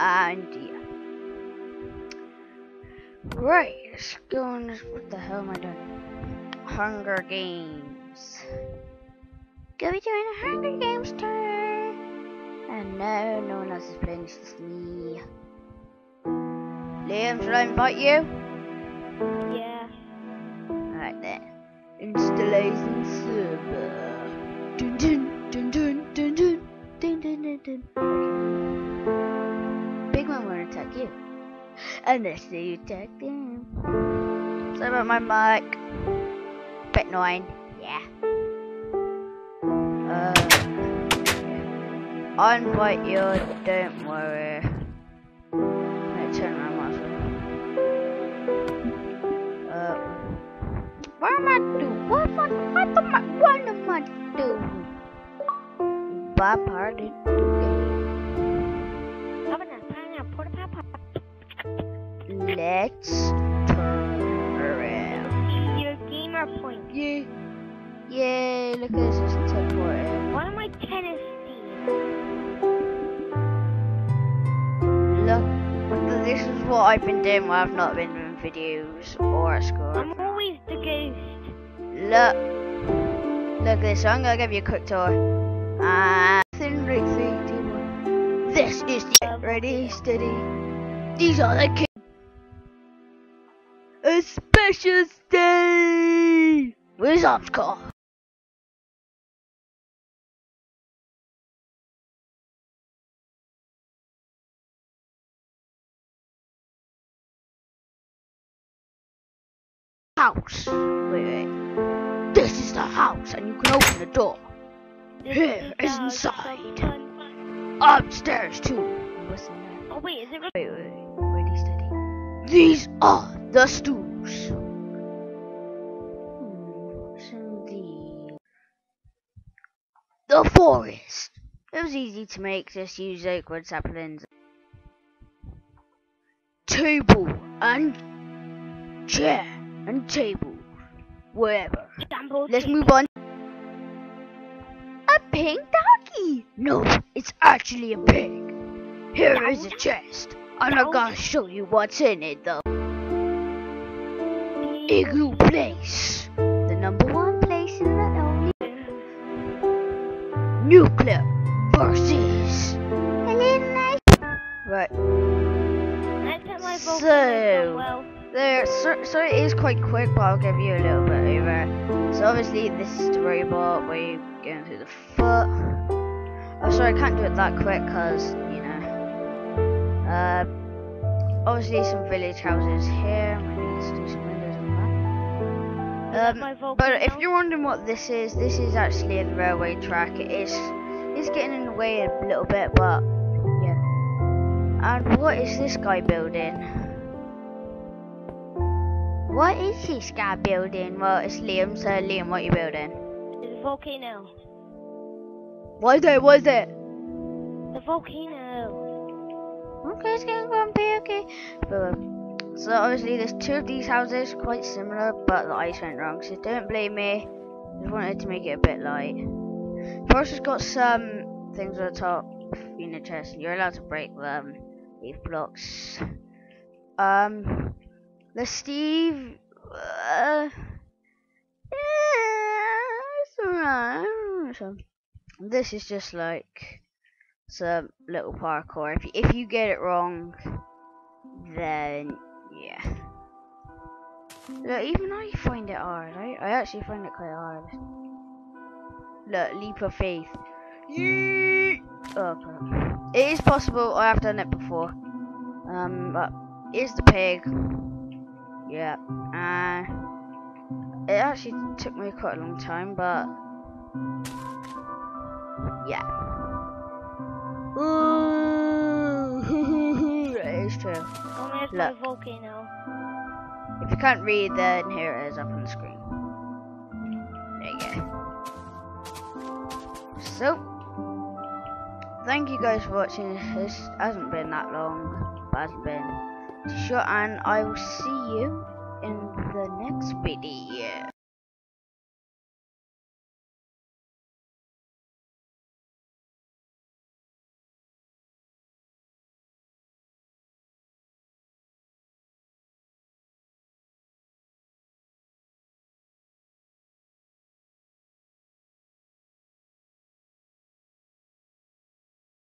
And yeah. Right, let's go on. What the hell am I doing? Hunger Games. Go be doing a Hunger Games tour. And no, no one else is playing, it's just me. Liam, should I invite you? Yeah. Alright then. Installation server. Dun dun dun dun dun dun dun dun dun dun. Attack you. Unless you attack them. Sorry about my mic. Bit annoying. Yeah. Uh, I'll invite you, don't worry. Let's turn around myself. Uh, what am I doing? What, what, what am I, doing? what am I doing? Bob Hardy. Let's turn around. Your gamer point. Yeah. Yay, look at this, it's teleporting. Why am I tennis team? Look, this is what I've been doing when I've not been doing videos or at school. I'm always the ghost. Look, look at this. I'm gonna give you a quick tour. And thin three, two, one. This is the um, ready, steady. These are the kids. A special stay with Oscar. House. Wait, wait. This is the house, and you can open the door. Here is is inside. Upstairs too. What's in there? Oh wait, is it? re- Wait, wait, wait. Steady. These are the stools. Hmm, so the the forest. It was easy to make. Just use liquid saplings. Table and chair and table, wherever. Let's move on. A pink doggy. No, it's actually a pig. Here is a chest. I'm not gonna show you what's in it though. Igloo place. The number one place in the only nuclear versus. Right. So- well. There, so, so it is quite quick, but I'll give you a little bit over. So obviously this is the robot where you going through the foot. Oh, sorry, I can't do it that quick because you know. Uh, obviously some village houses here. I need to do some Um, but if you're wondering what this is, this is actually a railway track. It is, it's getting in the way a little bit, but yeah. And what is this guy building? What is this guy building? Well, it's Liam, so Liam, what you building? It's a volcano. What is it? What is it? The volcano. Okay, it's getting grumpy, okay. But, so obviously there's two of these houses, quite similar, but the ice went wrong, so don't blame me. Just wanted to make it a bit light. First it's got some things on the top in the chest, you're allowed to break them. Leave blocks. Um, the Steve, uh, yeah, it's alright. This is just like some little parkour. If you, if you get it wrong, then. Look, even I find it hard. I, I actually find it quite hard. Look, leap of faith. Yeet. Oh crap. It is possible. I have done it before. Um, but here's the pig. Yeah. Uh, it actually took me quite a long time, but yeah. Ooh, that is true. Oh, there's my Look. volcano. If you can't read, then here it is up on the screen. There you go. So, thank you guys for watching. This hasn't been that long, but hasn't been too short, and I will see you in the next video.